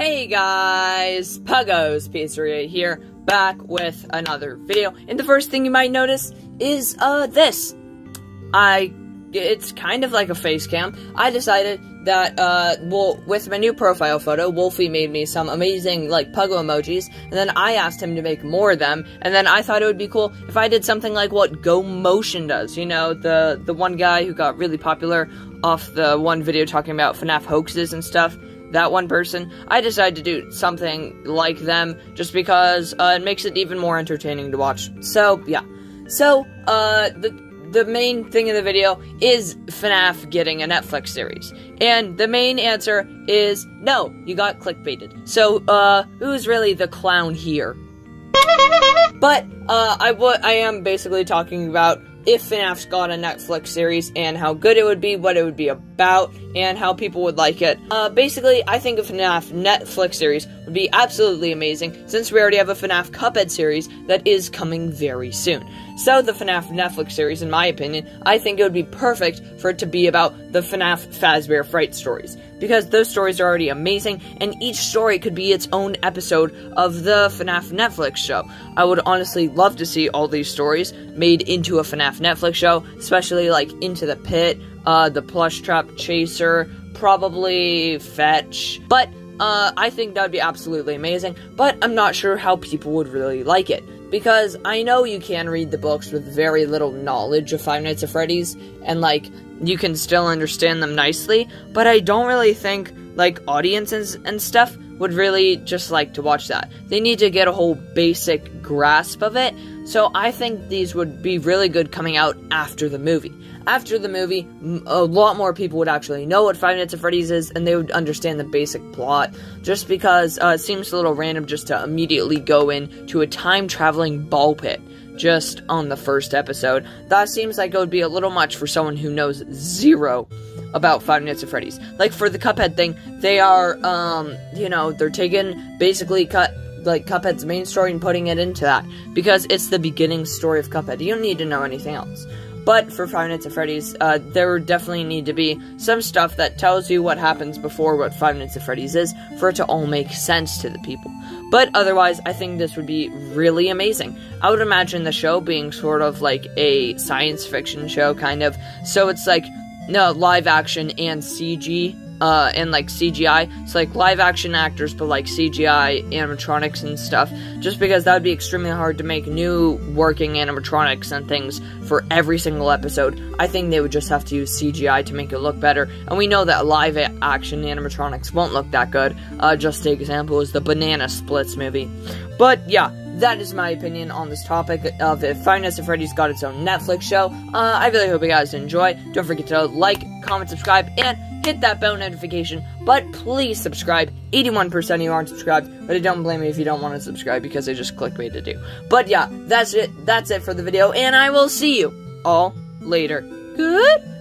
Hey guys, Puggos Pizzeria here, back with another video. And the first thing you might notice is, uh, this. I, it's kind of like a face cam. I decided that, uh, well, with my new profile photo, Wolfie made me some amazing, like, Puggo emojis, and then I asked him to make more of them, and then I thought it would be cool if I did something like what Go Motion does, you know, the, the one guy who got really popular off the one video talking about FNAF hoaxes and stuff that one person, I decided to do something like them just because uh, it makes it even more entertaining to watch. So, yeah. So, uh, the, the main thing in the video is FNAF getting a Netflix series. And the main answer is no, you got clickbaited. So, uh, who's really the clown here? But, uh, I, I am basically talking about if FNAF's got a Netflix series and how good it would be, what it would be about, and how people would like it. Uh, basically, I think a FNAF Netflix series would be absolutely amazing since we already have a FNAF Cuphead series that is coming very soon. So, the FNAF Netflix series, in my opinion, I think it would be perfect for it to be about the FNAF Fazbear Fright stories because those stories are already amazing, and each story could be its own episode of the FNAF Netflix show. I would honestly love to see all these stories made into a FNAF Netflix show, especially like Into the Pit, uh, The Plush Trap Chaser, probably Fetch, but uh, I think that would be absolutely amazing, but I'm not sure how people would really like it. Because I know you can read the books with very little knowledge of Five Nights at Freddy's, and like, you can still understand them nicely, but I don't really think, like, audiences and stuff would really just like to watch that. They need to get a whole basic grasp of it, so I think these would be really good coming out after the movie. After the movie, a lot more people would actually know what Five Nights at Freddy's is, and they would understand the basic plot, just because uh, it seems a little random just to immediately go into a time-traveling ball pit just on the first episode. That seems like it would be a little much for someone who knows zero about Five Nights at Freddy's. Like for the Cuphead thing, they are, um, you know, they're taking basically cut like Cuphead's main story and putting it into that because it's the beginning story of Cuphead. You don't need to know anything else. But for Five Nights at Freddy's, uh, there would definitely need to be some stuff that tells you what happens before what Five Nights at Freddy's is for it to all make sense to the people. But otherwise, I think this would be really amazing. I would imagine the show being sort of like a science fiction show, kind of. So it's like, no, live action and CG uh, and like CGI. It's like live action actors, but like CGI animatronics and stuff. Just because that would be extremely hard to make new working animatronics and things for every single episode. I think they would just have to use CGI to make it look better. And we know that live action animatronics won't look that good. Uh, just take example is the Banana Splits movie. But yeah, that is my opinion on this topic of if Five Nights Freddy's got its own Netflix show. Uh, I really hope you guys enjoy. Don't forget to like, comment, subscribe, and hit that bell notification. But please subscribe. 81% of you aren't subscribed, but I don't blame you if you don't want to subscribe because I just clickbait to do. But yeah, that's it. That's it for the video, and I will see you all later. Good.